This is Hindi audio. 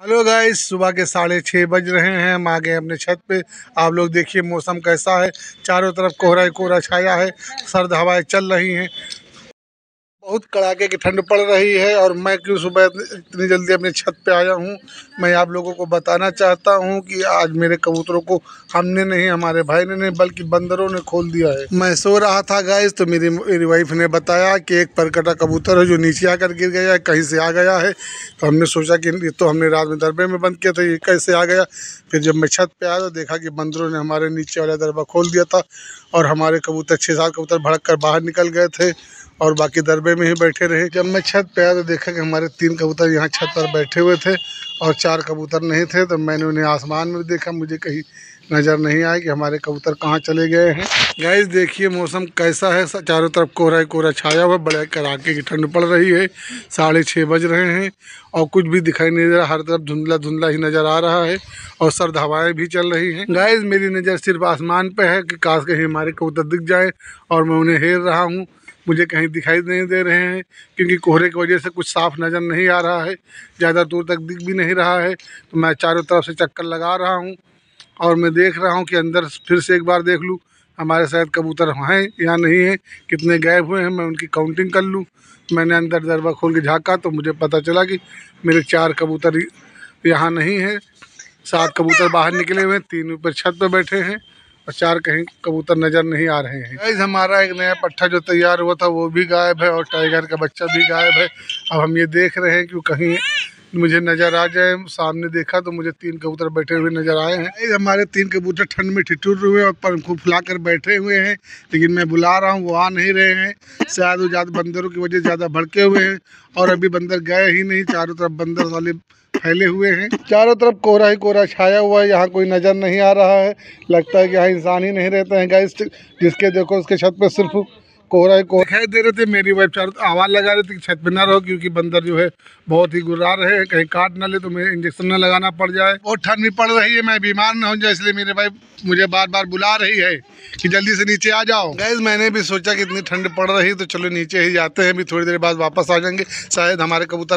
हेलो गाइस, सुबह के साढ़े छः बज रहे हैं। हम आ गए अपने छत पे। आप लोग देखिए मौसम कैसा है। चारों तरफ़ कोहरा कोहरा छाया है। सर्द हवाएँ चल रही हैं। बहुत कड़ाके की ठंड पड़ रही है और मैं क्यों सुबह इतनी जल्दी अपनी छत पे आया हूँ? मैं आप लोगों को बताना चाहता हूँ कि आज मेरे कबूतरों को हमने नहीं, हमारे भाई ने नहीं, बल्कि बंदरों ने खोल दिया है। मैं सो रहा था गाइस तो मेरी मेरी वाइफ ने बताया कि एक परकटा कबूतर है जो नीचे आकर गिर गया है, कहीं से आ गया है। तो हमने सोचा कि तो हमने रात में दरबे में बंद किया था, ये कैसे आ गया? फिर जब मैं छत पर आया तो देखा कि बंदरों ने हमारे नीचे वाला दरबा खोल दिया था और हमारे कबूतर छः सात कबूतर भड़क कर बाहर निकल गए थे और बाकी दरबे में ही बैठे रहे। जब मैं छत पे आया तो देखा कि हमारे तीन कबूतर यहाँ छत पर बैठे हुए थे और चार कबूतर नहीं थे तो मैंने उन्हें आसमान में देखा। मुझे कहीं नज़र नहीं आया कि हमारे कबूतर कहाँ चले गए हैं। गैस देखिए मौसम कैसा है। चारों तरफ़ कोहरा कोहरा छाया हुआ बड़े कड़ाके की ठंड पड़ रही है। साढ़े छः बज रहे हैं और कुछ भी दिखाई नहीं दे रहा। हर तरफ़ धुंधला धुंधला ही नज़र आ रहा है और सर्द हवाएँ भी चल रही हैं। गैस मेरी नज़र सिर्फ़ आसमान पर है कि काश कहीं हमारे कबूतर दिख जाए और मैं उन्हें हेर रहा हूँ। मुझे कहीं दिखाई नहीं दे रहे हैं, क्योंकि कोहरे की वजह से कुछ साफ़ नज़र नहीं आ रहा है, ज़्यादा दूर तक दिख भी नहीं रहा है तो मैं चारों तरफ़ से चक्कर लगा रहा हूँ और मैं देख रहा हूँ कि अंदर फिर से एक बार देख लूँ, हमारे शायद कबूतर हैं या नहीं हैं, कितने गायब हुए हैं, मैं उनकी काउंटिंग कर लूँ। मैंने अंदर दरबा खोल के झाँका तो मुझे पता चला कि मेरे चार कबूतर यहाँ नहीं हैं, सात कबूतर बाहर निकले हुए हैं, तीन ऊपर छत पर बैठे हैं और चार कहीं कबूतर नज़र नहीं आ रहे हैं। गाइस हमारा एक नया पट्टा जो तैयार हुआ था, वो भी गायब है और टाइगर का बच्चा भी गायब है। अब हम ये देख रहे हैं कि कहीं मुझे नज़र आ जाए, सामने देखा तो मुझे तीन कबूतर बैठे हुए नज़र आए हैं। हमारे तीन कबूतर ठंड में ठिठुर हुए और पंखों फुला कर बैठे हुए हैं, लेकिन मैं बुला रहा हूँ, वो आ नहीं रहे हैं। शायद वो ज़्यादा बंदरों की वजह ज़्यादा भड़के हुए हैं और अभी बंदर गए ही नहीं, चारों तरफ़ बंदर वाले फैले हुए हैं। चारों तरफ़ कोहरा ही कोहरा छाया हुआ है, यहाँ कोई नज़र नहीं आ रहा है। लगता है कि यहाँ इंसान ही नहीं रहते हैं गैस जिसके देखो, उसके छत पर सिर्फ़ कोहरा को दिखाई दे रहे थे, मेरी वाइफ चारों आवाज़ लगा रही थी कि छत पे ना रहो, क्योंकि बंदर जो है बहुत ही गुर्रा रहे कहीं काट ना ले तो मुझे इंजेक्शन ना लगाना पड़ जाए। और ठंड भी पड़ रही है, मैं बीमार ना हो जाए इसलिए मेरी वाइफ मुझे बार बार बुला रही है कि जल्दी से नीचे आ जाओ। गैस मैंने भी सोचा कि इतनी ठंड पड़ रही तो चलो नीचे ही जाते हैं, अभी थोड़ी देर बाद वापस आ जाएँगे, शायद हमारे कबूतर